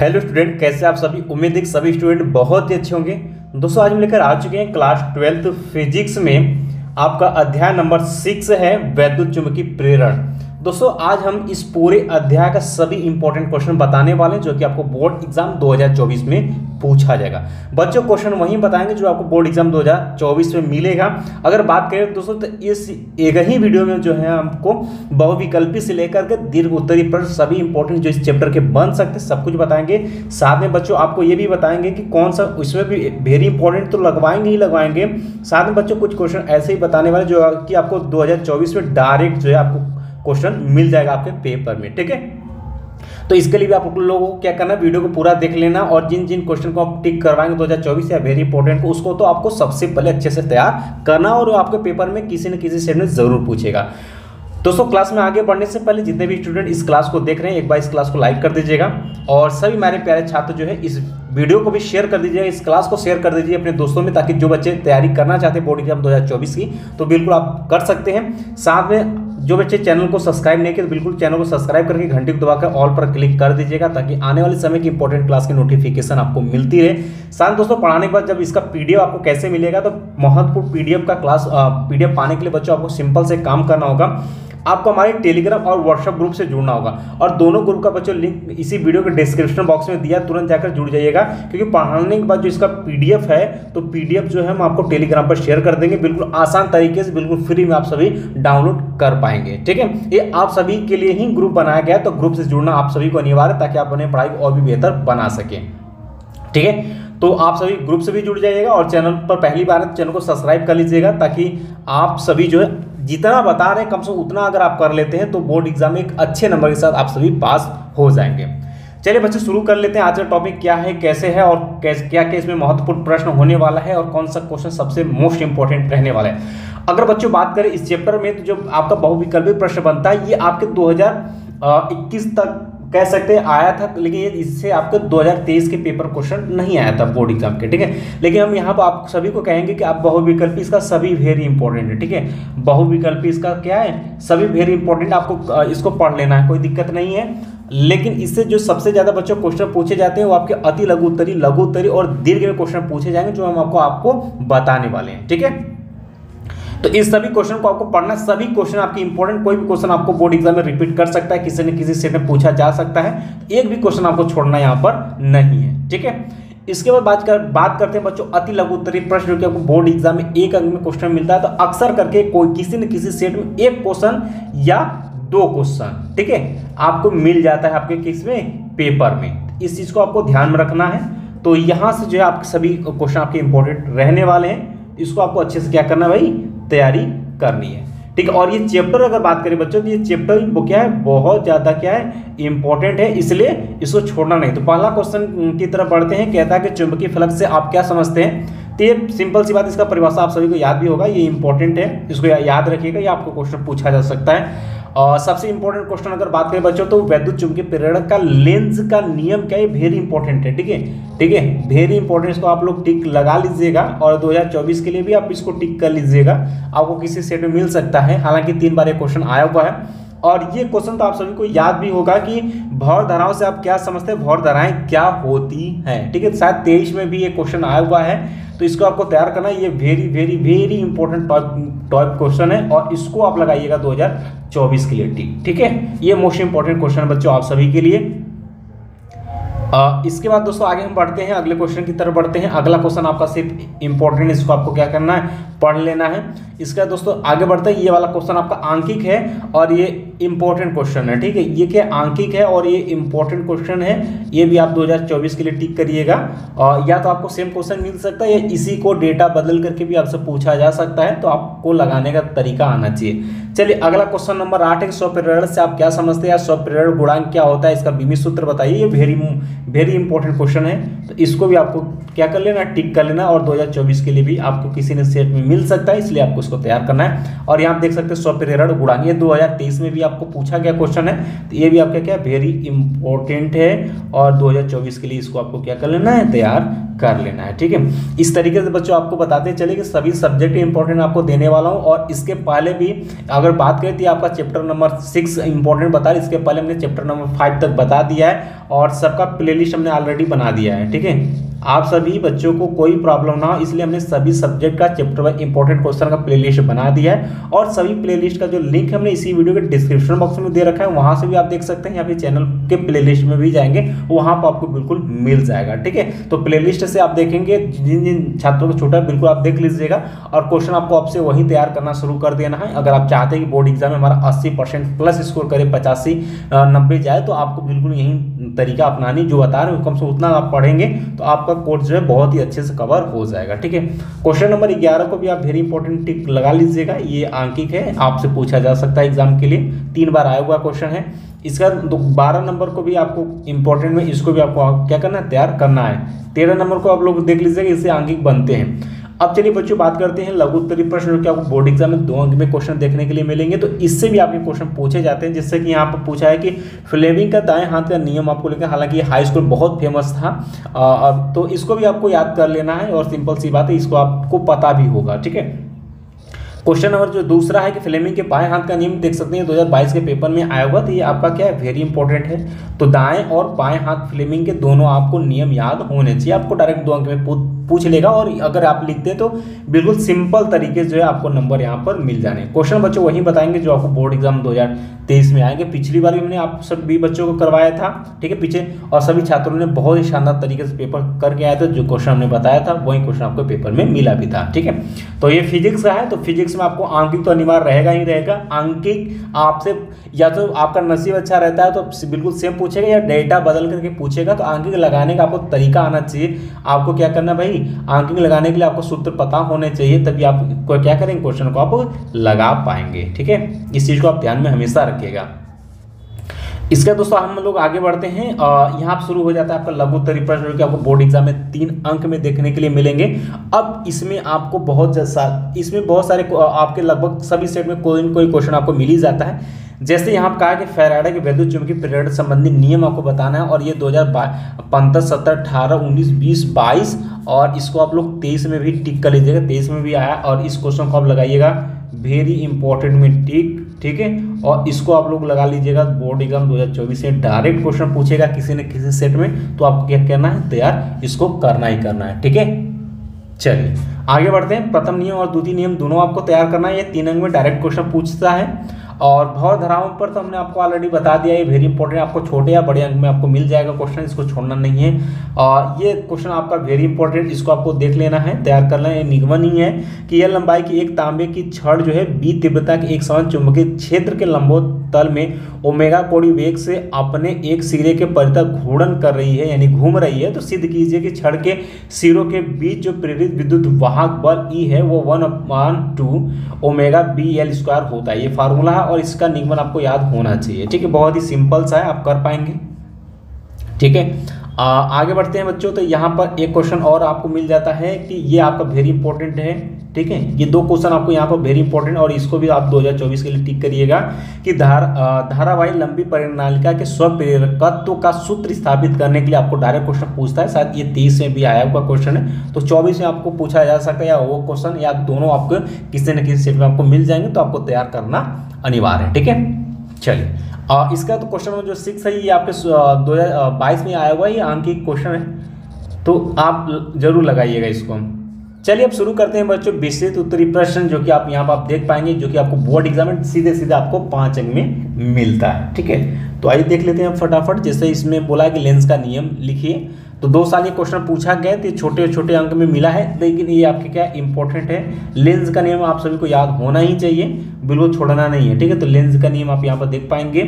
Hello student, कैसे आप सभी? उम्मीद है सभी स्टूडेंट बहुत ही अच्छे होंगे। दोस्तों, आज हम लेकर आ चुके हैं क्लास ट्वेल्थ फिजिक्स में। आपका अध्याय नंबर सिक्स है, वैद्युत चुंबकीय प्रेरण। दोस्तों, आज हम इस पूरे अध्याय का सभी इंपॉर्टेंट क्वेश्चन बताने वाले हैं, जो कि आपको बोर्ड एग्ज़ाम 2024 में पूछा जाएगा। बच्चों क्वेश्चन वही बताएँगे जो आपको बोर्ड एग्ज़ाम 2024 में मिलेगा। अगर बात करें दोस्तों तो इस एक ही वीडियो में जो है आपको बहुविकल्पी से लेकर के दीर्घ उत्तरी पर सभी इंपॉर्टेंट जो इस चैप्टर के बन सकते सब कुछ बताएँगे। साथ में बच्चों, आपको ये भी बताएँगे कि कौन सा उसमें भी वेरी इंपॉर्टेंट तो लगवाएँगे ही लगवाएँगे। साथ में बच्चों, कुछ क्वेश्चन ऐसे ही बताने वाले जो कि आपको दो हज़ार चौबीस में डायरेक्ट जो है आपको क्वेश्चन मिल जाएगा आपके पेपर में, ठीक है? तो इसके लिए भी आप लोगों को क्या करना वीडियो को पूरा देख लेना और जिन जिन क्वेश्चन को आप टिक करवाएँगे 2024 या वेरी इंपॉर्टेंट को उसको तो आपको सबसे पहले अच्छे से तैयार करना और आपके पेपर में किसी न किसी में ज़रूर पूछेगा। दोस्तों क्लास में आगे बढ़ने से पहले जितने भी स्टूडेंट इस क्लास को देख रहे हैं, एक बार इस क्लास को लाइक कर दीजिएगा और सभी हमारे प्यारे छात्र जो है, इस वीडियो को भी शेयर कर दीजिएगा, इस क्लास को शेयर कर दीजिए अपने दोस्तों में, ताकि जो बच्चे तैयारी करना चाहते हैं बोर्ड एग्ज़ाम 2024 की तो बिल्कुल आप कर सकते हैं। साथ में जो बच्चे चैनल को सब्सक्राइब नहीं किए तो बिल्कुल चैनल को सब्सक्राइब करके घंटी को दबाकर ऑल पर क्लिक कर दीजिएगा, ताकि आने वाले समय की इंपॉर्टेंट क्लास की नोटिफिकेशन आपको मिलती रहे। साथ दोस्तों, पढ़ाने के बाद जब इसका पीडीएफ आपको कैसे मिलेगा तो महत्वपूर्ण पीडीएफ का क्लास पीडीएफ पाने के लिए बच्चों, आपको सिंपल से काम करना होगा। आपको हमारे टेलीग्राम और व्हाट्सएप ग्रुप से जुड़ना होगा। और दोनों ग्रुप का बच्चों लिंक इसी वीडियो के डिस्क्रिप्शन बॉक्स में दिया, तुरंत जाकर जुड़ जाइएगा। क्योंकि पढ़ाने के बाद जो इसका पीडीएफ है तो पीडीएफ जो है हम आपको टेलीग्राम पर शेयर कर देंगे। बिल्कुल आसान तरीके से, बिल्कुल फ्री में आप सभी डाउनलोड कर पाएँगे। ठीक है? ये आप सभी के लिए ही ग्रुप बनाया गया तो ग्रुप से जुड़ना आप सभी को अनिवार्य ताकि आप अपने पढ़ाई और भी बेहतर बना सकें। ठीक है? तो आप सभी ग्रुप से भी जुड़ जाइएगा, और चैनल पर पहली बार चैनल को सब्सक्राइब कर लीजिएगा, ताकि आप सभी जो है जितना बता रहे हैं, कम से कम उतना अगर आप कर लेते हैं तो बोर्ड एग्ज़ाम में एक अच्छे नंबर के साथ आप सभी पास हो जाएँगे। चलिए बच्चे, शुरू कर लेते हैं। आज का टॉपिक क्या है, कैसे है और कैसे, क्या क्या इसमें महत्वपूर्ण प्रश्न होने वाला है और कौन सा क्वेश्चन सबसे मोस्ट इंपॉर्टेंट रहने वाला है? अगर बच्चों बात करें इस चैप्टर में तो जो आपका बहुविकल्पी प्रश्न बनता है, ये आपके 2021 तक कह सकते हैं, आया था, लेकिन इससे आपके 2023 के पेपर क्वेश्चन नहीं आया था बोर्ड एग्ज़ाम के, ठीक है? लेकिन हम यहाँ पर आप सभी को कहेंगे कि आप बहुविकल्पी, इसका सभी वेरी इंपॉर्टेंट है, ठीक है? बहुविकल्पी इसका क्या है? सभी वेरी इंपॉर्टेंट आपको इसको पढ़ लेना है, कोई दिक्कत नहीं है। लेकिन इससे जो सबसे ज़्यादा बच्चों क्वेश्चन पूछे जाते हैं, वो आपके अति लघु उत्तरी लघु उत्तरी और दीर्घ में क्वेश्चन पूछे जाएँगे, जो हम आपको आपको बताने वाले हैं, ठीक है? तो इस सभी क्वेश्चन को आपको पढ़ना सभी क्वेश्चन आपकी इंपॉर्टेंट कोई भी क्वेश्चन आपको बोर्ड एग्ज़ाम में रिपीट कर सकता है, किसी न किसी सेट में पूछा जा सकता है। एक भी क्वेश्चन आपको छोड़ना यहाँ पर नहीं है, ठीक है? इसके बाद बात कर, बात करते हैं बच्चों, अति लघु उत्तरीय प्रश्न, जो आपको बोर्ड एग्ज़ाम में एक अंक में क्वेश्चन मिलता है। तो अक्सर करके कोई, किसी न किसी सेट में एक क्वेश्चन या दो क्वेश्चन ठीक है? आपको मिल जाता है आपके किसमें? पेपर में। इस चीज़ को आपको ध्यान में रखना है। तो यहाँ से जो है आपके सभी क्वेश्चन आपके इंपॉर्टेंट रहने वाले हैं। इसको आपको अच्छे से क्या करना है भाई? तैयारी करनी है। ठीक है, और ये चैप्टर अगर बात करें बच्चों तो ये चैप्टर वो क्या है? बहुत ज़्यादा क्या है? इंपॉर्टेंट है, इसलिए इसको छोड़ना नहीं। तो पहला क्वेश्चन की तरफ़ बढ़ते हैं, कहता है कि चुंबकीय फलक से आप क्या समझते हैं? तो ये सिंपल सी बात, इसका परिभाषा आप सभी को याद भी होगा, ये इंपॉर्टेंट है। इसको याद रखिएगा, या आपको क्वेश्चन पूछा जा सकता है। और सबसे इंपॉर्टेंट क्वेश्चन अगर बात करें बच्चों तो वैद्युत चुंबकीय प्रेरण का लेंस का नियम क्या है? वेरी इंपॉर्टेंट है, ठीक है? ठीक है? वेरी इंपॉर्टेंट इसको आप लोग टिक लगा लीजिएगा और 2024 के लिए भी आप इसको टिक कर लीजिएगा। आपको किसी सेट में मिल सकता है। हालाँकि तीन बार ये क्वेश्चन आया हुआ है। और ये क्वेश्चन तो आप सभी को याद भी होगा कि भौर धाराओं से आप क्या समझते हैं? भौर धाराएँ क्या होती हैं? ठीक है शायद तेईस में भी ये क्वेश्चन आया हुआ है तो इसको आपको तैयार करना ये very very very important top question है और इसको आप लगाइएगा 2024 के लिए ठीक ठीक है? ये मोस्ट इंपॉर्टेंट क्वेश्चन है बच्चों आप सभी के लिए। आ, इसके बाद दोस्तों आगे हम बढ़ते हैं अगले क्वेश्चन की तरफ़ बढ़ते हैं। अगला क्वेश्चन आपका सिर्फ़ इंपॉर्टेंट इसको आपको क्या करना है? पढ़ लेना है। इसका दोस्तों आगे बढ़ते हैं। ये वाला क्वेश्चन आपका आंकिक है और ये इंपॉर्टेंट क्वेश्चन है, ठीक है? ये क्या आंकिक है और ये इंपॉर्टेंट क्वेश्चन है, ये भी आप 2024 के लिए टिक करिएगा। या तो आपको सेम क्वेश्चन मिल सकता है या इसी को डेटा बदल करके भी आपसे पूछा जा सकता है तो आपको लगाने का तरीका आना चाहिए। चलिए, अगला क्वेश्चन नंबर आठ है, स्वप्रेरण से आप क्या समझते हैं? स्वप्रेरण गुणांक क्या होता है? इसका बीमी सूत्र बताइए, ये वेरी वेरी इंपॉर्टेंट क्वेश्चन है। तो इसको भी आपको क्या कर लेना, टिक कर लेना और 2024 के लिए भी आपको किसी ने सेट में मिल सकता है, इसलिए आपको इसको तैयार करना है। और यहाँ देख सकते हैं स्वप्रेरण उड़ान ये 2023 में भी आपको पूछा गया क्वेश्चन है तो ये भी आपका क्या वेरी इंपॉर्टेंट है। और 2024 के लिए इसको आपको क्या कर लेना है, तैयार कर लेना है, ठीक है। इस तरीके से बच्चों, आपको बताते चले कि सभी सब्जेक्ट इंपॉर्टेंट आपको देने वाला हूँ। और इसके पहले भी अगर बात करें तो आपका चैप्टर नंबर सिक्स इंपॉर्टेंट बता इसके पहले हमने चैप्टर नंबर फाइव तक बता दिया है और सबका प्लेलिस्ट हमने ऑलरेडी बना दिया है, ठीक है। आप सभी बच्चों को कोई प्रॉब्लम ना हो, इसलिए हमने सभी सब्जेक्ट का चैप्टर वाइज इंपॉर्टेंट क्वेश्चन का प्लेलिस्ट बना दिया है और सभी प्लेलिस्ट का जो लिंक हमने इसी वीडियो के डिस्क्रिप्शन बॉक्स में दे रखा है, वहाँ से भी आप देख सकते हैं, या फिर चैनल के प्लेलिस्ट में भी जाएँगे, वहाँ पर आपको बिल्कुल मिल जाएगा, ठीक है? तो प्लेलिस्ट से आप देखेंगे, जिन जिन छात्रों को छोटा बिल्कुल आप देख लीजिएगा और क्वेश्चन आपको आपसे वही तैयार करना शुरू कर देना है। अगर आप चाहते हैं कि बोर्ड एग्ज़ाम में हमारा अस्सी प्लस स्कोर करे, पचासी नब्बे जाए तो आपको बिल्कुल यही तरीका अपनानी, जो बता रहे हैं, कम से उतना आप पढ़ेंगे तो आपका कोर्स जो है बहुत ही अच्छे से कवर हो जाएगा, ठीक है? क्वेश्चन नंबर ग्यारह को भी आप वेरी इंपॉर्टेंट टिक लगा लीजिएगा। ये आंकिक है, आपसे पूछा जा सकता है एग्ज़ाम के लिए। तीन बार आया हुआ क्वेश्चन है। इसका बारह नंबर को भी आपको इंपॉर्टेंट में, इसको भी आपको क्या करना है? तैयार करना है। तेरह नंबर को आप लोग देख लीजिएगा, इससे आंकिक बनते हैं। अब चलिए बच्चों बात करते हैं लघु उत्तरी प्रश्न जो कि आपको बोर्ड एग्ज़ाम में दो अंक में क्वेश्चन देखने के लिए मिलेंगे तो इससे भी आपके क्वेश्चन पूछे जाते हैं जिससे कि यहाँ पर पूछा है कि फ्लेमिंग का दाएँ हाथ का नियम आपको लेकर हालाँकि हाई स्कूल बहुत फ़ेमस था आ, तो इसको भी आपको याद कर लेना है और सिंपल सी बात है इसको आपको पता भी होगा ठीक है? क्वेश्चन नंबर जो दूसरा है कि फ्लेमिंग के बाएँ हाथ का नियम देख सकते हैं 2022 के पेपर में आया हुआ तो ये आपका क्या है? वेरी इंपॉर्टेंट है। तो दाएँ और बाएँ हाथ फ्लेमिंग के दोनों आपको नियम याद होने चाहिए आपको डायरेक्ट दो अंक में पूछ लेगा और अगर आप लिखते हैं तो बिल्कुल सिंपल तरीके जो है आपको नंबर यहाँ पर मिल जाने क्वेश्चन बच्चों वही बताएँगे जो आपको बोर्ड एग्ज़ाम दो हज़ार तेईस में आएँगे। पिछली बार भी हमने आप सभी बच्चों को करवाया था, ठीक है, पीछे, और सभी छात्रों ने बहुत ही शानदार तरीके से पेपर करके आया था, जो क्वेश्चन हमने बताया था, वही क्वेश्चन आपको पेपर में मिला भी था, ठीक है। तो ये फिजिक्स का है तो फिजिक्स में आपको आंकिक तो अनिवार्य रहेगा ही रहेगा। आंकिक आपसे, या तो आपका नसीब अच्छा रहता है तो बिल्कुल सेम पूछेगा, या डेटा बदल करके पूछेगा तो आंकिक लगाने का आपको तरीका आना चाहिए। आपको क्या करना भाई? आंकिंग लगाने के लिए आपको सूत्र पता होने चाहिए, तभी आप क्या करेंगे? क्वेश्चन को आप लगा पाएँगे, ठीक है? इस चीज़ को आप ध्यान में हमेशा रखिएगा। इसका दोस्तों, हम लोग आगे बढ़ते हैं। यहाँ आप शुरू हो जाता है आपका लघु उत्तरी प्रश्न, जो कि आपको बोर्ड एग्ज़ाम में तीन अंक में देखने के लिए मिलेंगे। अब इसमें आपको बहुत इसमें बहुत सारे आपके लगभग सभी सेट में कोई न कोई क्वेश्चन आपको मिल ही जाता है। जैसे यहाँ कहा कि फेराडे के वैद्युत चुंबकीय प्रेरण संबंधी नियम आपको बताना है और ये दो हज़ार पंद्रह सत्रह, अठारह, उन्नीस, बीस, बाईस और इसको आप लोग तेईस में भी टिक कर लीजिएगा, तेईस में भी आया और इस क्वेश्चन को आप लगाइएगा। वेरी इंपॉर्टेंट में टिक, ठीक है? और इसको आप लोग लगा लीजिएगा, बोर्ड एग्ज़ाम 2024 से डायरेक्ट क्वेश्चन पूछेगा किसी न किसी सेट में तो आपको क्या करना है? तैयार इसको करना ही करना है, ठीक है? चलिए, आगे बढ़ते हैं। प्रथम नियम और द्वितीय नियम दोनों आपको तैयार करना है। ये तीन अंक में डायरेक्ट क्वेश्चन पूछता है। और भाव धाराओं पर तो हमने आपको ऑलरेडी बता दिया, ये वेरी इंपॉर्टेंट आपको छोटे या बड़े अंक में आपको मिल जाएगा क्वेश्चन इसको छोड़ना नहीं है। और ये क्वेश्चन आपका वेरी इंपॉर्टेंट इसको आपको देख लेना है, तैयार करना है। निगमन ही है कि यह लंबाई की एक तांबे की छड़ जो है बी तीव्रता के एक समान चुंबकीय क्षेत्र के लंबो तल में ओमेगा कोड़ी वेग से अपने एक सिरे के परितः घूर्णन कर रही है, यानी घूम रही है। तो सिद्ध कीजिए कि छड़ के सिरों के बीच जो प्रेरित विद्युत वाहक बल ई है, वो one upon two omega B L square होता है। ये फार्मूला है और इसका निगमन आपको याद होना चाहिए। ठीक है, बहुत ही सिंपल सा है, आप कर पाएँगे। ठीक है? आगे बढ़ते हैं बच्चों तो यहाँ पर एक क्वेश्चन और आपको मिल जाता है कि ये आपका वेरी इंपॉर्टेंट है, ठीक है? ये दो क्वेश्चन आपको यहाँ पर वेरी इंपॉर्टेंट और इसको भी आप 2024 के लिए टिक करिएगा कि धार धारावाही लंबी परिणालिका के स्वप्रेरकत्व का सूत्र स्थापित करने के लिए आपको डायरेक्ट क्वेश्चन पूछता है। शायद ये तेईस में भी आया हुआ क्वेश्चन है। तो चौबीस में आपको पूछा जा सकता है या वो क्वेश्चन या दोनों आपको किसी न किसी सेट में आपको मिल जाएँगे तो आपको तैयार करना अनिवार्य है, ठीक है? चलिए। इसका तो क्वेश्चन नंबर जो सिक्स है, ये आपके दो बाईस में आया हुआ है, ये आंकिक क्वेश्चन है। तो आप ज़रूर लगाइएगा इसको चलिए अब शुरू करते हैं बच्चों, विस्तृत उत्तरी प्रश्न जो कि आप यहाँ पर आप देख पाएँगे, जो कि आपको बोर्ड एग्ज़ाम में सीधे सीधे आपको पाँच अंक में मिलता है, ठीक है? तो आइए देख लेते हैं फटाफट, जैसे इसमें बोला कि लेंस का नियम, लिखिए। तो दो साल ये क्वेश्चन पूछा गया तो छोटे छोटे अंक में मिला है, लेकिन ये आपके क्या इंपॉर्टेंट है? लेंस का नियम आप सभी को याद होना ही चाहिए, बिल्कुल छोड़ना नहीं है, ठीक है? तो लेंस का नियम आप यहाँ पर देख पाएँगे।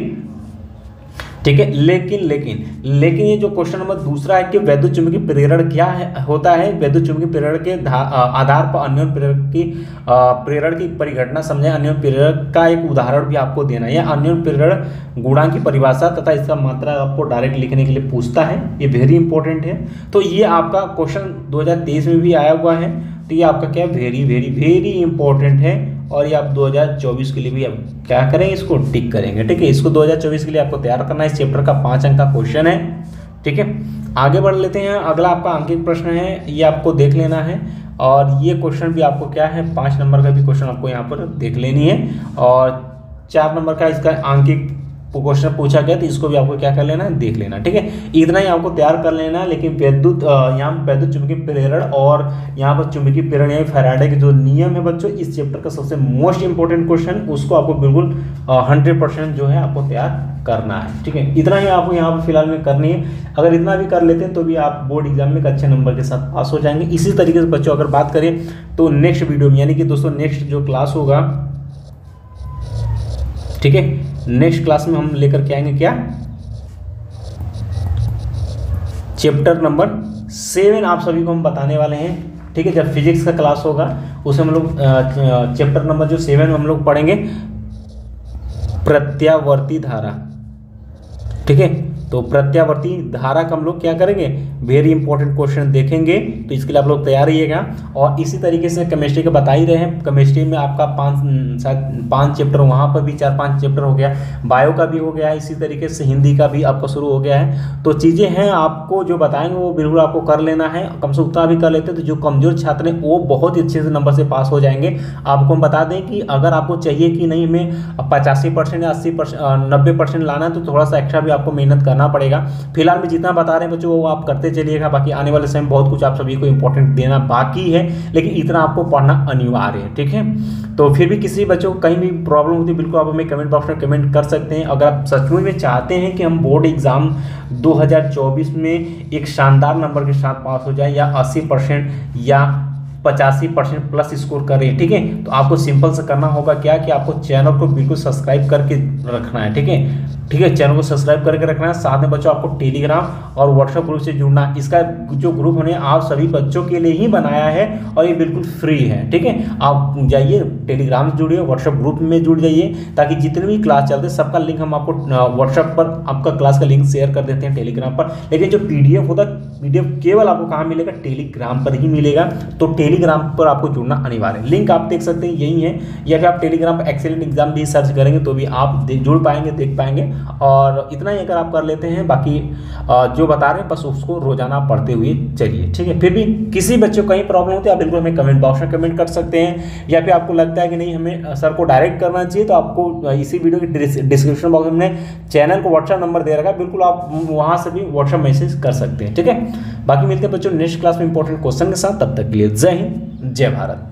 ठीक है? लेकिन लेकिन लेकिन ये जो क्वेश्चन नंबर दूसरा है कि वैद्युत चुंबकीय प्रेरण क्या है, होता है? वैद्युत चुंबकीय प्रेरण के आधार पर अन्य प्रेरक की प्रेरण की परिघटना समझे। अन्य प्रेरक का एक उदाहरण भी आपको देना है। अन्य प्रेरण गुणा की परिभाषा तथा इसका मात्रा आपको डायरेक्ट लिखने के लिए पूछता है। ये वेरी इंपॉर्टेंट है। तो ये आपका क्वेश्चन दो हज़ार तेईस में भी आया हुआ है। तो ये आपका क्या? वेरी वेरी वेरी इंपॉर्टेंट है। और ये आप 2024 के लिए भी आप क्या करेंगे, इसको टिक करेंगे, ठीक है? इसको 2024 के लिए आपको तैयार करना है। इस चैप्टर का पाँच अंक का क्वेश्चन है, ठीक है? आगे बढ़ लेते हैं। अगला आपका अंकित प्रश्न है, ये आपको देख लेना है। और ये क्वेश्चन भी आपको क्या है, पाँच नंबर का भी क्वेश्चन आपको यहाँ पर देख लेनी है। और चार नंबर का इसका अंकित क्वेश्चन पूछा गया तो इसको भी आपको क्या कर लेना है? देख लेना, ठीक है? इतना ही आपको तैयार कर लेना है, लेकिन विद्युत यहाँ वैद्युत चुंबकीय प्रेरण और यहाँ पर चुंबकीय प्रेरण यानी फैराडे के जो नियम है बच्चों, इस चैप्टर का सबसे मोस्ट इंपॉर्टेंट क्वेश्चन उसको आपको बिल्कुल हंड्रेड परसेंट जो है आपको तैयार करना है, ठीक है? इतना ही आपको यहाँ पर फ़िलहाल में करनी है। अगर इतना भी कर लेते हैं तो भी आप बोर्ड एग्ज़ाम में अच्छे नंबर के साथ पास हो जाएँगे। इसी तरीके से बच्चों, अगर बात करें तो नेक्स्ट वीडियो में, यानी कि दोस्तों नेक्स्ट जो क्लास होगा, ठीक है? नेक्स्ट क्लास में हम लेकर के आएँगे क्या? चैप्टर नंबर सेवन आप सभी को हम बताने वाले हैं। ठीक है, जब फिजिक्स का क्लास होगा, उसे हम लोग चैप्टर नंबर जो सेवन हम लोग पढ़ेंगे, प्रत्यावर्ती धारा। ठीक है? तो प्रत्यावर्ती धारा का हम लोग क्या करेंगे? वेरी इंपॉर्टेंट क्वेश्चन देखेंगे। तो इसके लिए आप लोग तैयार रहिएगा। और इसी तरीके से केमिस्ट्री का बता ही रहे हैं। केमिस्ट्री में आपका पाँच, शायद पाँच चैप्टर वहाँ पर भी चार, पाँच चैप्टर हो गया। बायो का भी हो गया, इसी तरीके से हिंदी का भी आपका शुरू हो गया है। तो चीज़ें हैं आपको जो बताएँगे, वो बिल्कुल आपको कर लेना है। कम से उतना भी कर लेते हैं तो जो कमज़ोर छात्र हैं, वो बहुत ही अच्छे से नंबर से पास हो जाएँगे। आपको हम बता दें कि अगर आपको चाहिए कि नहीं, हमें पचासी परसेंट या अस्सी परसेंट नब्बे परसेंट लाना है तो थोड़ा सा एक्स्ट्रा भी आपको मेहनत करना करना पड़ेगा। फ़िलहाल में जितना बता रहे हैं बच्चों, वो आप करते चलिएगा। बाकी आने वाले समय बहुत कुछ आप सभी को इंपॉर्टेंट देना बाकी है, लेकिन इतना आपको पढ़ना अनिवार्य है, ठीक है? तो फिर भी किसी बच्चों को कहीं भी प्रॉब्लम होती है, बिल्कुल आप हमें कमेंट बॉक्स में कमेंट कर सकते हैं। अगर आप सचमुच में चाहते हैं कि हम बोर्ड एग्ज़ाम 2024 में एक शानदार नंबर के साथ पास हो जाए, या 80 परसेंट या पचासी परसेंट प्लस स्कोर करें, ठीक है? तो आपको सिंपल से करना होगा क्या? कि आपको चैनल को बिल्कुल सब्सक्राइब करके रखना है, ठीक है? ठीक है, चैनल को सब्सक्राइब करके रखना है। साथ में बच्चों, आपको टेलीग्राम और व्हाट्सएप ग्रुप से जुड़ना इसका जो ग्रुप हमने आप सभी बच्चों के लिए ही बनाया है और ये बिल्कुल फ्री है, ठीक है? आप जाइए टेलीग्राम से जुड़िए व्हाट्सएप ग्रुप में जुड़ जाइए, ताकि जितने भी क्लास चलते हैं, सबका लिंक हम आपको व्हाट्सएप पर, आपका क्लास का लिंक शेयर कर देते हैं टेलीग्राम पर। लेकिन जो पीडीएफ होता है पीडीएफ केवल आपको कहाँ मिलेगा? टेलीग्राम पर ही मिलेगा। तो टेलीग्राम पर आपको जुड़ना अनिवार्य है। लिंक आप देख सकते हैं, यही है। या फिर आप टेलीग्राम पर एक्सेलेंट एग्ज़ाम भी सर्च करेंगे तो भी आप जुड़ पाएँगे, देख पाएँगे। और इतना ही अगर आप कर लेते हैं, बाकी जो बता रहे हैं, बस उसको रोज़ाना पढ़ते हुए चलिए, ठीक है? फिर भी किसी बच्चे को कहीं प्रॉब्लम होती है, आप बिल्कुल हमें कमेंट बॉक्स में कमेंट कर सकते हैं, या फिर आपको लगता है कि नहीं, हमें सर को डायरेक्ट करना चाहिए तो आपको इसी वीडियो के डिस्क्रिप्शन बॉक्स में हमने चैनल को व्हाट्सअप नंबर दे रखा है, बिल्कुल आप वहाँ से भी व्हाट्सअप मैसेज कर सकते हैं, ठीक है? बाकी मिलते हैं बच्चों नेक्स्ट क्लास में इंपॉर्टेंट क्वेश्चन के साथ, तब तक के लिए जय हिंद, जय भारत।